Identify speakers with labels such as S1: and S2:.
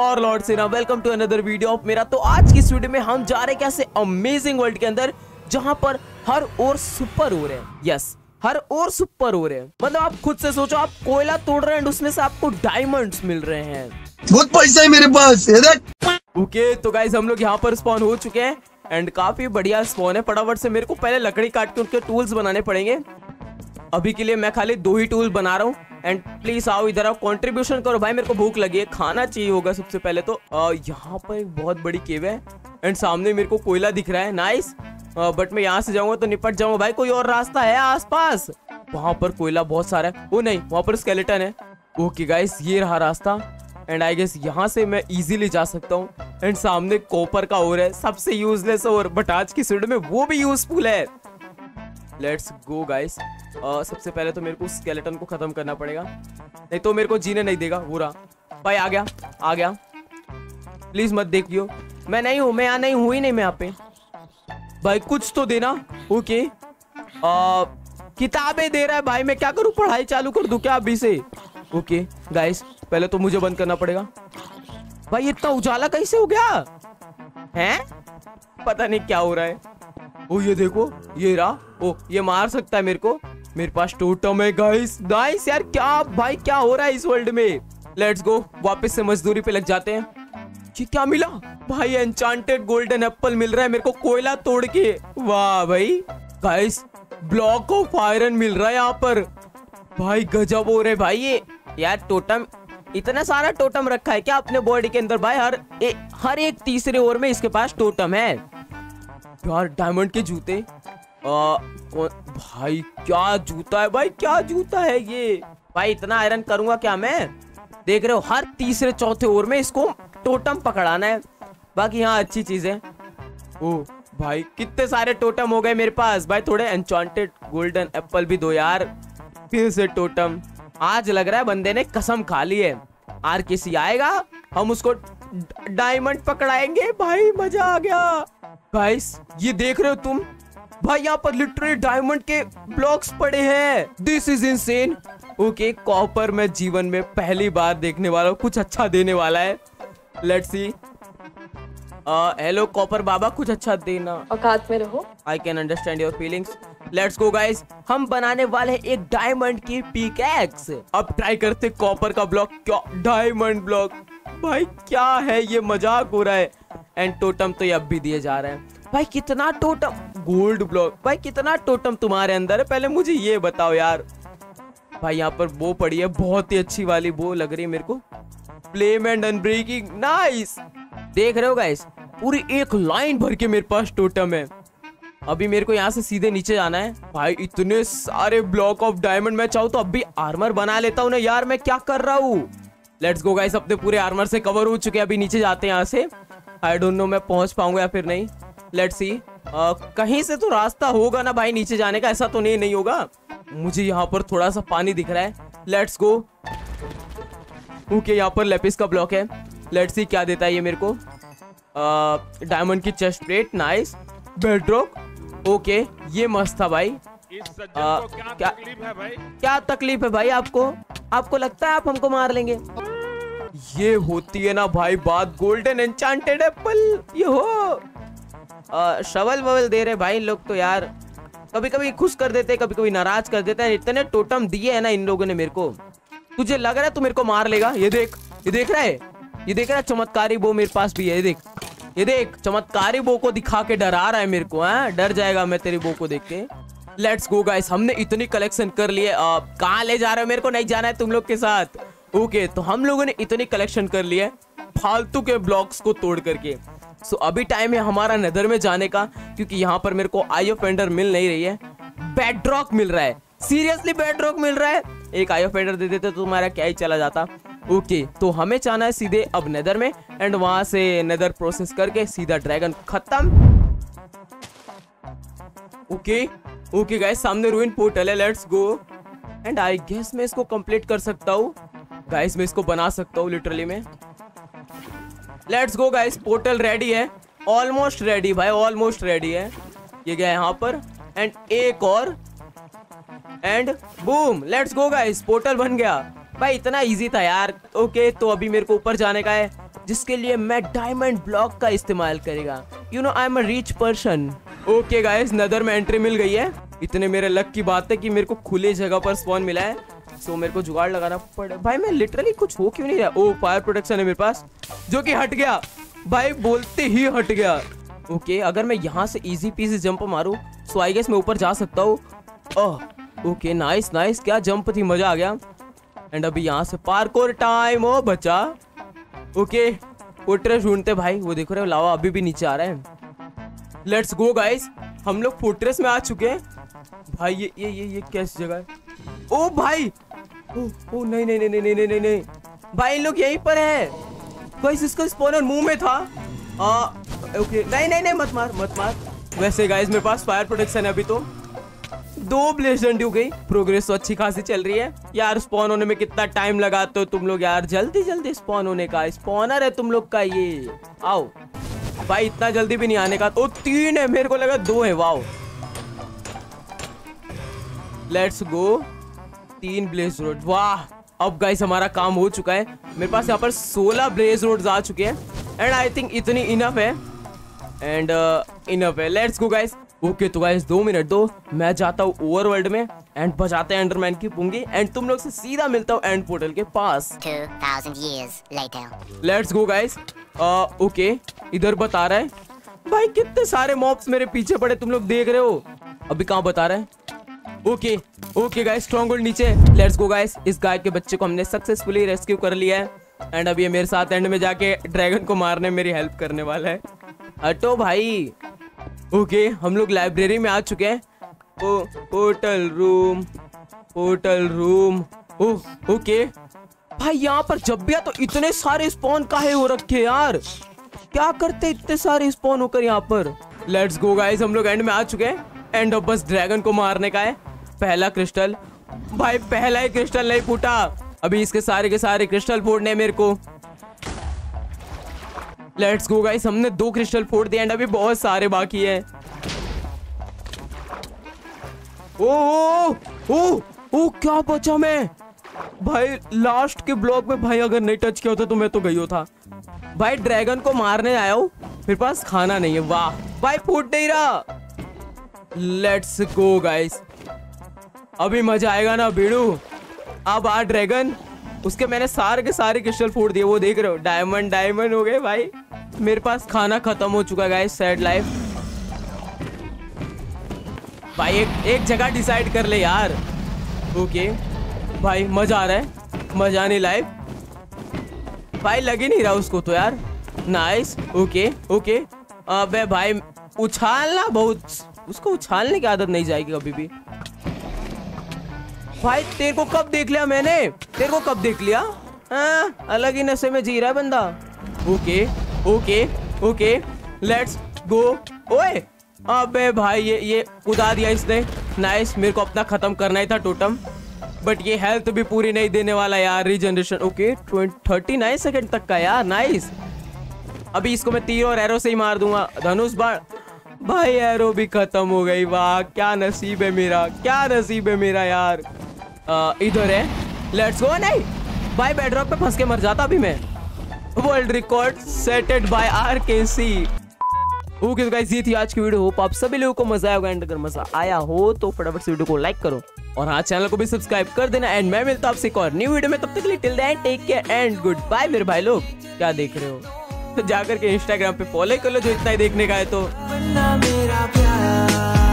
S1: और lord Sena welcome to another video of मेरा तो आज की इस वीडियो में हम जा रहे हैं कैसे अमेजिंग वर्ल्ड के अंदर जहाँ पर हर ओर सुपर हो रहे हैं। यस हर ओर सुपर हो रहे हैं। मतलब आप खुद से सोचो आप कोयला तोड़ रहे हैं उसमें से आपको डायमंड्स मिल रहे हैं।
S2: बहुत पैसा है मेरे पास ये देख।
S1: ओके तो गाइज़ हम लोग यहाँ पर स्पॉन हो चुके हैं एंड काफ़ी बढ़िया स्पॉन है। फटाफट से मेरे को पहले लकड़ी काट के उनके टूल्स बनाने पड़ेंगे। अभी के लिए मैं खाली दो ही टूल बना रहा हूँ। एंड प्लीज़ आओ इधर आओ कंट्रीब्यूशन करो। भाई, मेरे को भूख लगी है, खाना चाहिए होगा सबसे पहले तो। यहाँ पर एक बहुत बड़ी केव है एंड सामने मेरे को कोयला दिख रहा है। नाइस बट मैं यहाँ से जाऊँगा तो निपट जाऊँगा। भाई, कोई और रास्ता है आसपास? वहाँ पर कोयला बहुत सारा है। वो नहीं, वहाँ पर स्केलेटन है। ओके गाइस ये रहा रास्ता। एंड आई गेस यहाँ से मैं इजीली जा सकता हूँ। एंड सामने कॉपर का और है, सबसे यूजलेस और। बट आज की सीड में वो भी यूजफुल है। लेट्स गो गाइस सबसे पहले तो मेरे को स्केलेटन को खत्म करना पड़ेगा। नहीं तो मेरे को जीने नहीं देगा पूरा भाई, आ गया आ गया। प्लीज़ मत देखियो। मैं नहीं हूँ, मैं यहाँ नहीं हूँ ही नहीं, मैं यहाँ पे। भाई, कुछ तो देना। ओके किताबें दे रहा है भाई, मैं क्या करूँ? पढ़ाई चालू कर दूँ क्या अभी से? ओके गाइस पहले तो मुझे बंद करना पड़ेगा। भाई, इतना उजाला कैसे हो गया? हैं? पता नहीं क्या हो रहा है। ओ ये देखो ये रहा। ओ ये मार सकता है मेरे को। मेरे पास टोटम है गाइस गाइस यार क्या भाई क्या हो रहा है इस वर्ल्ड में? लेट्स गो वापस से मजदूरी पे लग जाते हैं। ये क्या मिला? भाई एनचांटेड गोल्डन एप्पल मिल रहा है मेरे को कोयला तोड़ के। वाह भाई। गाइस ब्लॉक ऑफ़ आयरन मिल रहा है यहाँ पर। भाई गजब हो रहे भाई ये। यार टोटम इतना सारा टोटम रखा है क्या अपने बॉडी के अंदर? भाई हर ए, हर एक तीसरे ओवर में इसके पास टोटम है। यार डायमंड के जूते? आ, भाई क्या जूता है? भाई क्या जूता है ये? भाई इतना आयरन करूँगा क्या मैं? देख रहे हो हर तीसरे चौथे ओवर में इसको टोटम पकड़ाना है। बाकी यहाँ अच्छी चीज़ है। ओ भाई कितने सारे टोटम हो गए मेरे पास? भाई थोड़े एनचॉन्टेड गोल्डन एप्पल भी दो यार। फिर से टोटम आज लग रहा है बंदे ने कसम खा ली है। आर किसी आएगा हम उसको डायमंड पकड़ाएँगे। भाई मज़ा आ गया। गाइस ये देख रहे हो तुम? भाई यहाँ पर लिटरली डायमंड के ब्लॉक्स पड़े हैं। This is insane okay copper में जीवन में पहली बार देखने वाला हूँ। कुछ अच्छा देने वाला है। लेट्स सी हेलो कॉपर बाबा कुछ अच्छा देना।
S3: औकात में रहो।
S1: I can understand your feelings let's go guys हम बनाने वाले हैं एक डायमंड की पिकैक्स अब ट्राई करते कॉपर का ब्लॉक क्या डायमंड ब्लॉक भाई क्या है ये? मज़ाक हो रहा है। एंड टोटम तो ये अब भी दिए जा रहे हैं। भाई, कितना टोटम गोल्ड ब्लॉक भाई, कितना टोटम तुम्हारे अंदर है? पहले मुझे ये बताओ यार। भाई, यहाँ पर वो पड़ी है, बहुत ही अच्छी वाली वो लग रही है मेरे को। फ्लेम एंड अनब्रेकिंग नाइस देख रहे हो गाइस पूरी एक लाइन भर के मेरे पास टोटम है। अभी मेरे को यहाँ से सीधे नीचे जाना है। भाई, इतने सारे ब्लॉक ऑफ़ डायमंड मैं चाहूँ तो अभी आर्मर बना लेता हूँ ना यार, मैं क्या कर रहा हूँ? लेट्स गो गाइस अपने पूरे आर्मर से कवर हो चुके अभी नीचे जाते हैं यहाँ से। आई डोंट नो मैं पहुँच पाऊँगा या फिर नहीं? लेट्स सी कहीं से तो रास्ता होगा ना भाई नीचे जाने का ऐसा तो नहीं नहीं होगा। मुझे यहाँ पर थोड़ा सा पानी दिख रहा है। लेट्स गो ओके यहाँ पर लेपिस का ब्लॉक है। लेट्स सी क्या देता है ये मेरे को। डायमंड की chest plate nice bedrock okay ये मस्त था भाई। आ, क्या क्या तकलीफ़ है भाई? क्या तकलीफ़ है भाई आपको? आपको लगता है आप हमको मार लेंगे? ये होती है ना भाई बात गोल्डन एंचांटेड एप्पल ये हो शवल ववल दे रहे भाई लोग तो यार। कभी कभी खुश कर देते कभी कभी नाराज़ कर देते हैं। इतने टोटम दिए है ना इन लोगों ने मेरे को। तुझे लग रहा है तू मेरे को मार लेगा? ये देख ये देख रहा है? ये देख रहा है चमत्कारी वो मेरे पास भी है, ये देख। ये देख, चमत्कारी बो को दिखा के डरा रहा है मेरे को, है? डर जाएगा मैं तेरी बो को देख के। लेट्स गो गाइस हमने इतनी कलेक्शन कर लिए कहाँ ले जा रहे हो मेरे को? नहीं जाना है तुम लोग के साथ। ओके तो हम लोगों ने इतनी कलेक्शन कर ली है, फालतू के ब्लॉक्स को तोड़ करके। सो अभी टाइम है हमारा नदर में जाने का, क्योंकि यहाँ पर मेरे को आई ऑफ़ एंडर मिल नहीं रही है। बेडरॉक मिल रहा है। सीरियसली बेडरॉक मिल रहा है? एक आई ऑफ़ एंडर दे देते तो तुम्हारा क्या ही चला जाता। ओके तो हमें जाना है सीधे अब नेदर में एंड वहाँ से नेदर प्रोसेस करके सीधा ड्रैगन खत्म। ओके ओके गाइस सामने रूइन पोर्टल है let's go and I guess मैं इसको कंप्लीट कर सकता हूँ। गाइस मैं इसको बना सकता हूँ लिटरली में। Let's go guys portal ready है। ऑलमोस्ट रेडी भाई ऑलमोस्ट रेडी है। ये गया यहाँ पर। एंड एक और। And boom let's go guys portal बन गया। भाई, इतना इजी था यार। ओके तो अभी मेरे को ऊपर जाने का है, जिसके लिए मैं डायमंड ब्लॉक का इस्तेमाल करेगा। You know I am a rich person okay guys nether में एंट्री मिल गई है। इतने मेरे लक की बात है कि मेरे को खुले जगह पर स्पॉन मिला है। सो मेरे को जुगाड़ लगाना पड़े। भाई मैं लिटरली कुछ हो क्यों नहीं रहा? ओ फायर प्रोटेक्शन है मेरे पास जो कि हट गया। भाई बोलते ही हट गया। ओके okay, अगर मैं यहाँ से इजी पीजी जंप मारूं सो आई गेस मैं ऊपर जा सकता हूँ। ओह ओके नाइस नाइस क्या जंप थी मज़ा आ गया। एंड अभी यहाँ से पार्कोर टाइम ओ बचा ओके फोर्ट्रेस ढूंढते भाई वो देखो रहे लावा अभी भी नीचे आ रहा है। लेट्स गो गाइस हम लोग फोर्ट्रेस में आ चुके हैं। भाई ये ये ये ये कैसी जगह है? ओ भाई ओ ओ नहीं नहीं नहीं नहीं नहीं नहीं भाई इन लोग यहीं पर है। गाइस इसका स्पॉनर मुँह में था? आ, ओके नहीं नहीं नहीं मत मार मत मार। वैसे गाइस मेरे पास फायर प्रोटेक्शन है अभी तो। दो ब्लेजेंड हो गई। प्रोग्रेस तो अच्छी खासी चल रही है। यार स्पॉन होने में कितना टाइम लगाते हो तुम लोग यार? जल्दी जल्दी स्पॉन होने का। स्पॉनर है तुम लोग का ये। आओ। भाई इतना जल्दी भी नहीं आने का। ओ तीन है मेरे को लगा दो है। वाओ लेट्स गो तीन ब्लेज रोड वाह अब गाइस हमारा काम हो चुका है। मेरे पास यहाँ पर 16 ब्लेज रोड्स आ चुके हैं। एंड आई थिंक इतनी इनफ है। एंड इनफ है। लेट्स गो गाइस ओके तो गाइस दो मिनट दो। मैं जाता हूँ ओवरवर्ल्ड में। एंड बजाते हैं एंडरमैन की पुंगी। एंड तुम लोग से सीधा मिलता हूँ एंड पोर्टल के पास।
S3: 2000 years later.
S1: Let's go guys okay इधर बता रहा है। भाई कितने सारे मॉब्स मेरे पीछे पड़े तुम लोग देख रहे हो। अभी कहाँ बता रहा है? Okay okay guys strong hold नीचे. लेट्स गो गाइस इस गाय के बच्चे को हमने सक्सेसफुली रेस्क्यू कर लिया है. एंड अभी ये मेरे साथ एंड में जाके ड्रैगन को मारने में मेरी हेल्प करने वाला है. हटो भाई. ओके हम लोग लाइब्रेरी में आ चुके हैं. ओ hotel room hotel room oh okay भाई, यहाँ पर जब भी तो इतने सारे स्पॉन काहे हो रखे यार? क्या करते इतने सारे स्पॉन होकर यहाँ पर? लेट्स गो गाइस हम लोग एंड में आ चुके हैं. एंड अब बस ड्रैगन को मारने का है. पहला क्रिस्टल। भाई, पहला ही क्रिस्टल नहीं फूटा। अभी इसके सारे के सारे क्रिस्टल फोड़ने मेरे को। लेट्स गो गाइस हमने दो क्रिस्टल फोड़ दिए एंड अभी बहुत सारे बाकी है। ओ ओ ओ ओ क्या बचा मैं? भाई लास्ट के ब्लॉक में भाई अगर नहीं टच किया होता तो मैं तो गई था भाई ड्रैगन को मारने आया हूँ। मेरे पास खाना नहीं है। वाह। भाई, फूट नहीं रहा। लेट्स गो गाइस अभी मज़ा आएगा ना बीड़ू अब आ, ड्रैगन। उसके मैंने सारे के सारे क्रिस्टल फोड़ दिए, वो देख रहे हो। डायमंड डायमंड हो गए भाई। मेरे पास खाना खत्म हो चुका है सैड लाइफ भाई, एक एक जगह डिसाइड कर ले यार। ओके भाई, मज़ा आ रहा है। मज़ा नहीं लाइफ भाई, लग ही नहीं रहा उसको तो यार। नाइस ओके ओके अबे भाई, उछालना बहुत। उसको उछालने की आदत नहीं जाएगी कभी भी। भाई तेरे को कब देख लिया मैंने? तेरे को कब देख लिया? हाँ, अलग ही नशे में जी रहा है बंदा। Okay okay okay let's go ओए अबे भाई ये ये उदा दिया इसने। नाइस मेरे को अपना खत्म करना ही था टोटम बट ये हेल्थ भी पूरी नहीं देने वाला यार regeneration okay thirty nine second तक का यार नाइस अभी इसको मैं तीर और एरो से ही मार दूँगा। धनुष बाण। भाई एरो भी खत्म हो गई वाह क्या नसीब है मेरा क्या नसीब है मेरा यार। आ, इधर है। लेट्स गो नहीं। भाई बेडरॉक पे फंस के मर जाता अभी मैं। World record setted by R K C okay तो गाइस ये थी आज की वीडियो। होप आप सभी लोगों को मज़ा आया होगा एंड अगर मज़ा आया हो तो फटाफट से वीडियो को लाइक करो। और हाँ चैनल को भी सब्सक्राइब कर देना। एंड मैं मिलता हूँ आपसे एक और न्यू वीडियो में। तब तक के लिए till then take care and good bye मेरे भाई लोग। क्या देख रहे हो? तो जाकर के इंस्टाग्राम पे फॉलो कर लो जो इतना ही देखने का है तो।
S4: मेरा प्यार।